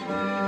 Amen.